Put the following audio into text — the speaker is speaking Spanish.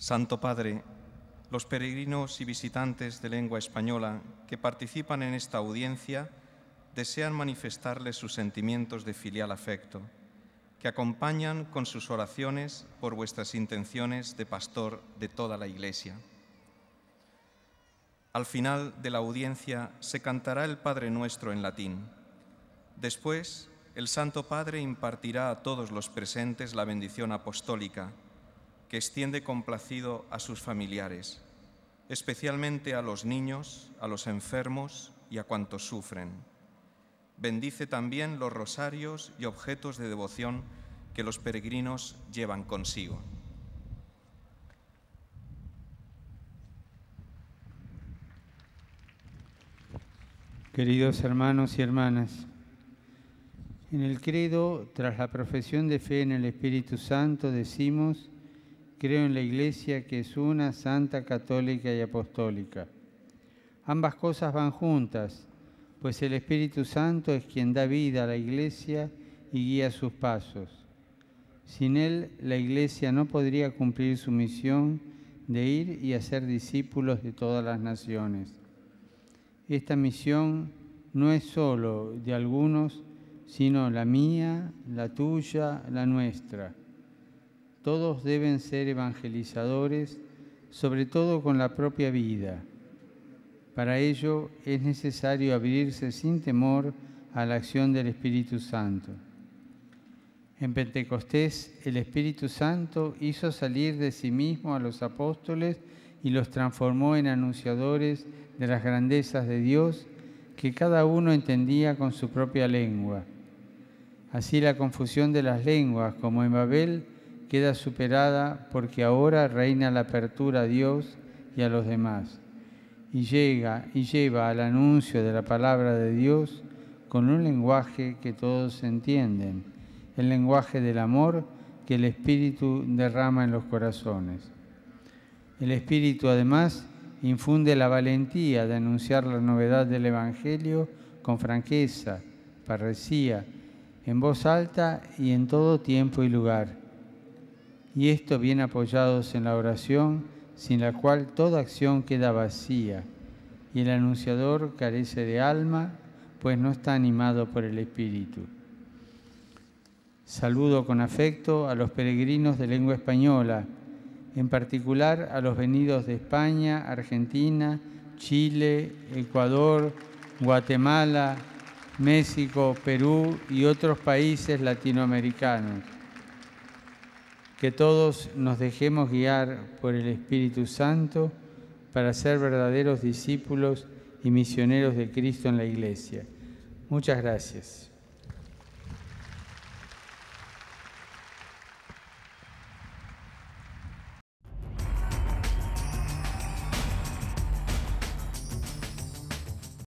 Santo Padre, los peregrinos y visitantes de lengua española que participan en esta audiencia desean manifestarles sus sentimientos de filial afecto, que acompañan con sus oraciones por vuestras intenciones de pastor de toda la Iglesia. Al final de la audiencia se cantará el Padre Nuestro en latín. Después, el Santo Padre impartirá a todos los presentes la bendición apostólica, que extiende complacido a sus familiares, especialmente a los niños, a los enfermos y a cuantos sufren. Bendice también los rosarios y objetos de devoción que los peregrinos llevan consigo. Queridos hermanos y hermanas, en el credo, tras la profesión de fe en el Espíritu Santo, decimos, creo en la Iglesia que es una, santa, católica y apostólica. Ambas cosas van juntas, pues el Espíritu Santo es quien da vida a la Iglesia y guía sus pasos. Sin Él, la Iglesia no podría cumplir su misión de ir y hacer discípulos de todas las naciones. Esta misión no es sólo de algunos, sino la mía, la tuya, la nuestra. Todos deben ser evangelizadores, sobre todo con la propia vida. Para ello es necesario abrirse sin temor a la acción del Espíritu Santo. En Pentecostés el Espíritu Santo hizo salir de sí mismo a los apóstoles y los transformó en anunciadores de las grandezas de Dios que cada uno entendía con su propia lengua. Así la confusión de las lenguas, como en Babel, queda superada porque ahora reina la apertura a Dios y a los demás. Y llega y lleva al anuncio de la palabra de Dios con un lenguaje que todos entienden, el lenguaje del amor que el Espíritu derrama en los corazones. El Espíritu además infunde la valentía de anunciar la novedad del Evangelio con franqueza, parresía, en voz alta y en todo tiempo y lugar. Y esto bien apoyados en la oración, sin la cual toda acción queda vacía, y el anunciador carece de alma, pues no está animado por el Espíritu. Saludo con afecto a los peregrinos de lengua española, en particular a los venidos de España, Argentina, Chile, Ecuador, Guatemala, México, Perú y otros países latinoamericanos. Que todos nos dejemos guiar por el Espíritu Santo para ser verdaderos discípulos y misioneros de Cristo en la Iglesia. Muchas gracias.